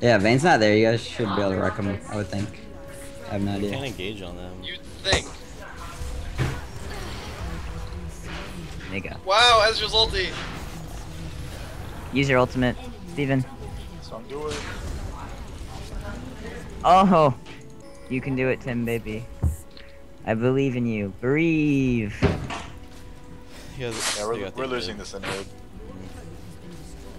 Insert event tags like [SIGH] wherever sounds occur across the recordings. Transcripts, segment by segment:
Yeah, Vayne's not there. You guys should be able to wreck him, I would think. I have no idea. You Can't engage on them. You think? Nigga. Wow, Ezreal's ulti. Use your ultimate, Steven. So I'm doing. Oh, you can do it, Tim, baby. I believe in you. Breathe. Yeah, we're, we're losing this in mid.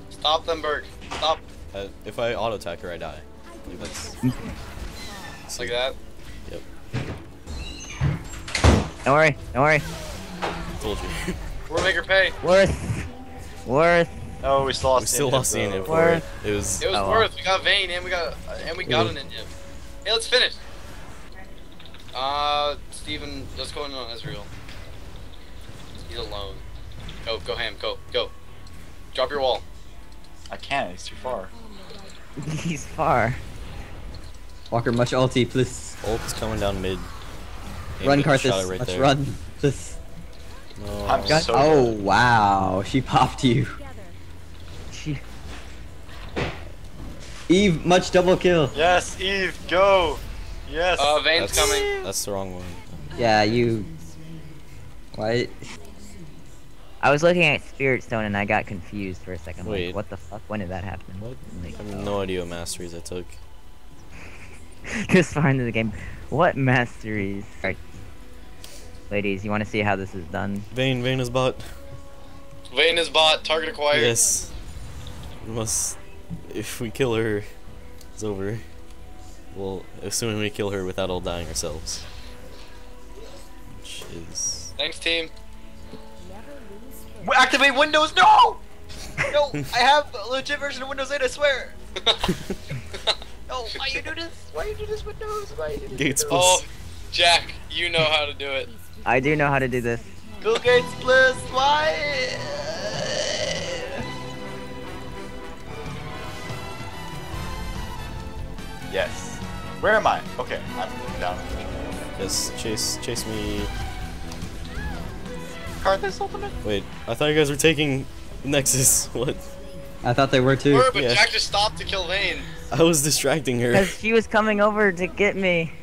Stop them, Berg. Stop. Uh, if I auto attack her, I die. Like that's Just like that. yep. Don't worry. Don't worry. Told you. We'll make her pay. Worth. Worth. Oh, we still lost. we still lost the Indian though. for it. It was. It was Oh, well. worth. We got Vayne and we got uh, and we got Ooh. an Indian. Hey, let's finish. Uh, Steven, what's going on Ezreal. He's alone. Go, go ham, go, go. Drop your wall. I can't. It's too far. [LAUGHS] He's far. Walker, much ulti, please. Ult's coming down mid. Aim Run, it, Karthus. right Let's there. run. Please. No. I'm Got- so. Oh, good. wow. She popped you. She. Eve, much double kill. Yes, Eve, go. Yes. Uh, Vayne's that's, coming. That's the wrong one. Yeah, you. Why? I was looking at Spirit Stone and I got confused for a second. Wait. Like, what the fuck? When did that happen? What? Like, I have no idea what masteries I took. [LAUGHS] this far into the game. What masteries? Alright. Ladies, you want to see how this is done? Vayne, Vayne is bot. Vayne is bot. Target acquired. Yes. We must. If we kill her, it's over. Well, assuming we kill her without all dying ourselves. Which is. Thanks, team. W- Activate Windows. No. No, I have a legit version of Windows 8. I swear. No, why you do this? Why you do this, Windows? Why you do this? Gates oh, plus. Jack, you know how to do it. I do know how to do this. Bill Gates plus why? Yes. Where am I? Okay, I'm down. Yes, chase, chase me. Karthus ultimate? Wait, I thought you guys were taking Nexus. [LAUGHS] What? I thought they were too. Word, but Yeah. Jack just stopped to kill Vayne. I was distracting her. Because she was coming over to get me.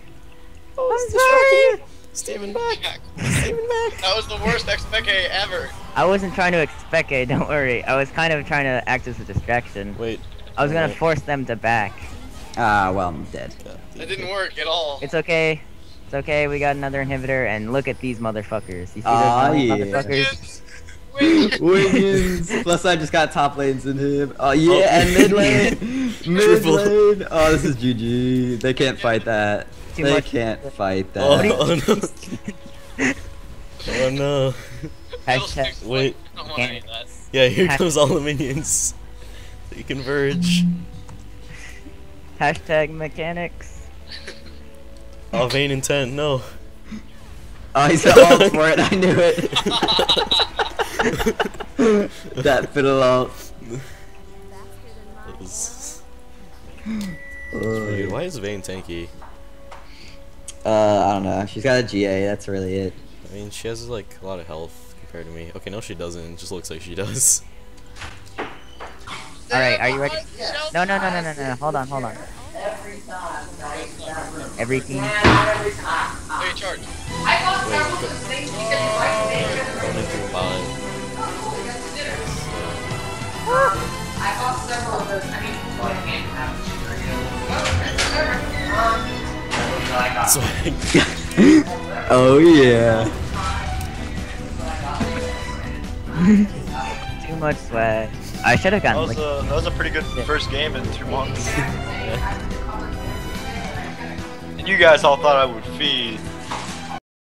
Oh, I'm sorry. Steven back. Jack, Steven back. that was the worst expect ever. I wasn't trying to expect it, don't worry. I was kind of trying to act as a distraction. Wait. I was gonna Alright. force them to back. Ah, well, I'm dead. God It didn't work at all. It's okay. It's okay, we got another inhibitor, and look at these motherfuckers. You see those ah, Aw, yeah. motherfuckers? Wait, Wiggins. Plus, I just got top lanes in him. Uh, oh yeah, and mid lane. [LAUGHS] mid Triple. lane. Oh, this is GG. They can't fight that. Too they much. can't fight that. Oh, [LAUGHS] oh no. oh no. Hashtag- Wait. I don't want any of that. Yeah, here Hash- comes all the minions. They converge. Hashtag mechanics. Oh, Vayne intent, no. Oh, he's got ult for it. I knew it. [LAUGHS] that fiddle ult. That was- Dude, why is Vayne tanky? Uh, I don't know. She's got a GA. That's really it. I mean, she has like a lot of health compared to me. Okay, no, she doesn't. It just looks like she does. Alright, are you ready? No, no, no, no, no, no. Hold on, hold on. Every team. Hey, charge. Wait, go, going into a bot. Swag. Oh yeah. Too much swag. I should have That gotten was like. a that was a pretty good first game in two months. Yeah. [LAUGHS] You guys all thought I would feed.